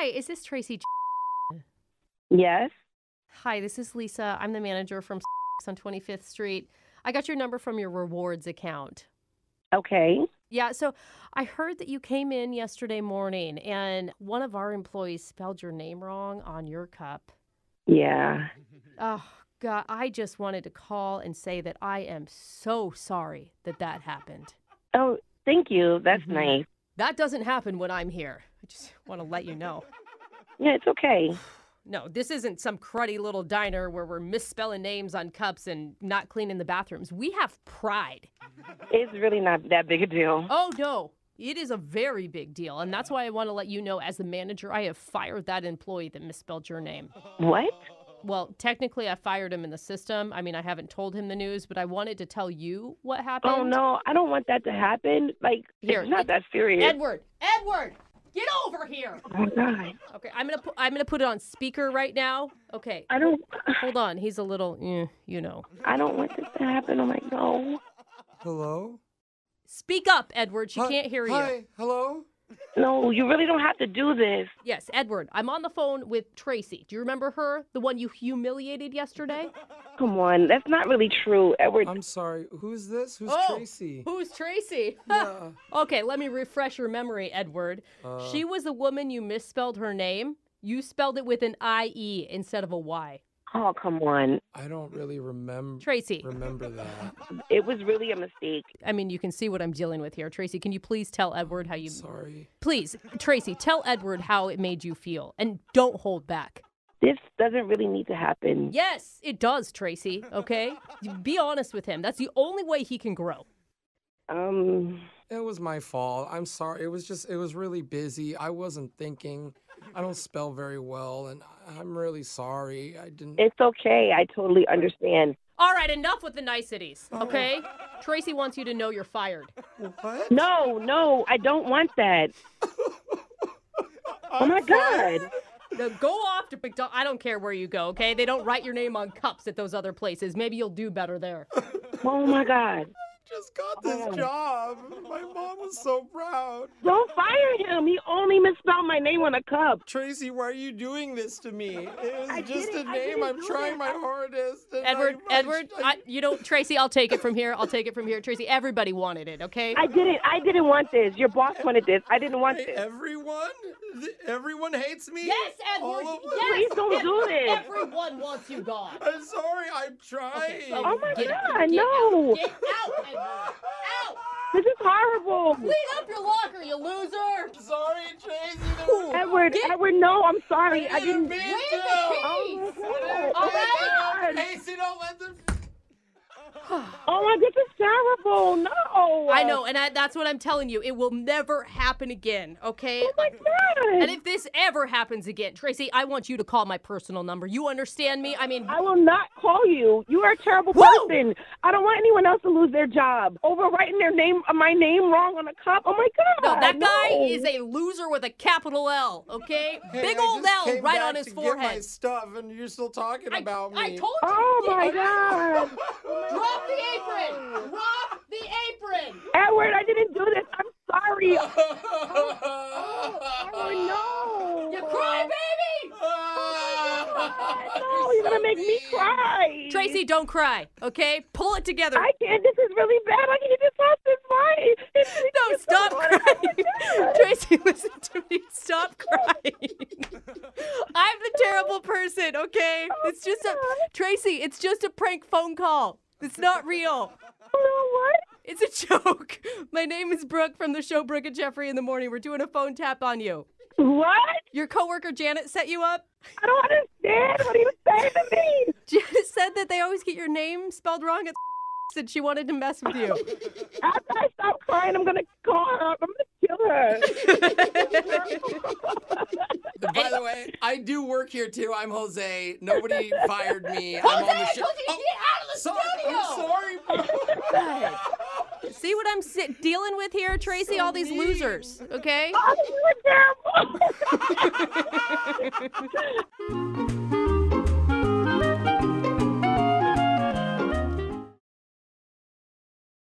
Hi, is this Tracy? Yes. Hi, this is Lisa. I'm the manager from on 25th Street. I got your number from your rewards account. Okay. Yeah, so I heard that you came in yesterday morning and one of our employees spelled your name wrong on your cup. Yeah. Oh, God, I just wanted to call and say that I am so sorry that that happened. Oh, thank you. That's Mhm. nice. That doesn't happen when I'm here. I just want to let you know. Yeah, it's okay. No, this isn't some cruddy little diner where we're misspelling names on cups and not cleaning the bathrooms. We have pride. It's really not that big a deal. Oh, no. It is a very big deal. And that's why I want to let you know, as the manager, I have fired that employee that misspelled your name. What? Well, technically, I fired him in the system. I mean, I haven't told him the news, but I wanted to tell you what oh, happened. Oh no, I don't want that to happen. Like Here, it's not that serious. Edward! Edward! Get over here! oh my god. Okay, I'm gonna put I'm gonna put it on speaker right now. Okay, I don't hold on. He's a little, eh, you know. I don't want this to happen. I'm like, no. Hello? Speak up, Edward. She Hi- can't hear you. Hi, hello? No, you really don't have to do this. Yes, Edward. I'm on the phone with Tracy. Do you remember her? The one you humiliated yesterday? Come on. That's not really true. Edward I'm sorry. Who's this? Who's Oh, Tracy? Who's Tracy? Yeah. okay, let me refresh your memory, Edward. Uh, she was the woman you misspelled her name. You spelled it with an IE instead of a Y. Oh, come on. I don't really remember Tracy, remember that. It was really a mistake. I mean, you can see what I'm dealing with here. Tracy, can you please tell Edward how you. Sorry. Please, Tracy, tell Edward how it made you feel and don't hold back. This doesn't really need to happen. Yes, it does, Tracy, okay? Be honest with him. That's the only way he can grow. Um It was my fault. I'm sorry. It was just it was really busy. I wasn't thinking. I don't spell very well and I'm really sorry. I didn't it's okay. I totally understand. All right, enough with the niceties, okay? Tracy wants you to know you're fired. What? No, no, I don't want that. Oh my god. Go off to McDonald's. I don't care where you go, okay? They don't write your name on cups at those other places. Maybe you'll do better there. Oh my god. Just got this Oh. job. My mom was so proud. Don't fire him. He only misspelled my name on a cup. Tracy, why are you doing this to me? It was I just a name. I'm trying it. my hardest. and Edward, I- I- Edward, I, you know, Tracy, I'll take it from here. I'll take it from here. Tracy, everybody wanted it, okay? I didn't I didn't want this. Your boss wanted this. I didn't want Hey, this. everyone? Everyone hates me? Yes, Edward. All? Yes. Please don't do this. Everyone wants you gone. I'm sorry. I'm trying. Okay, Oh my get, God, get no. Get. Out. This is horrible. Clean up your locker, you loser. Sorry, Tracy. there- Edward, Edward, no, I'm sorry. I didn't didn't. mean to. Oh my All right. God. Casey, don't let them. Oh my, this is terrible. No. I know, and I, that's what I'm telling you. It will never happen again, okay? Oh my god. And if this ever happens again, Tracy, I want you to call my personal number. You understand me? I mean, I will not call you. You are a terrible Whoa. person. I don't want anyone else to lose their job over writing their name, my name wrong on a cup. Oh my god. no, that guy no. is a loser with a capital L, okay? Hey, Big I old just L came right back on his to Get my forehead. stuff, and you're still talking I, about me. I told you. Oh my Get- god. Drop the apron! Drop the apron! Edward, I didn't do this. I'm sorry. Oh no. You cry, baby! No, you're gonna make me cry. Tracy, don't cry, okay? Pull it together. I can't. This is really bad. I can't just have this fight. It's- it's No, just stop crying. Tracy, listen to me. Stop crying. I'm the terrible person, okay? Oh, it's just a Tracy, it's just a prank phone call. It's not real. You know what? It's a joke. My name is Brooke from the show Brooke and Jeffrey in the morning. We're doing a phone tap on you. What? Your coworker Janet set you up. I don't understand. What are you saying to me? Janet said that they always get your name spelled wrong at and she wanted to mess with you. After I stop crying, I'm gonna call her. I'm gonna kill her. By the way, I do work here too. I'm Jose. Nobody fired me. I'm on the show. Jose, get out of the sorry, I'm studio! sorry. See what I'm si- dealing with here, Tracy? All these mean. losers, okay? You were terrible.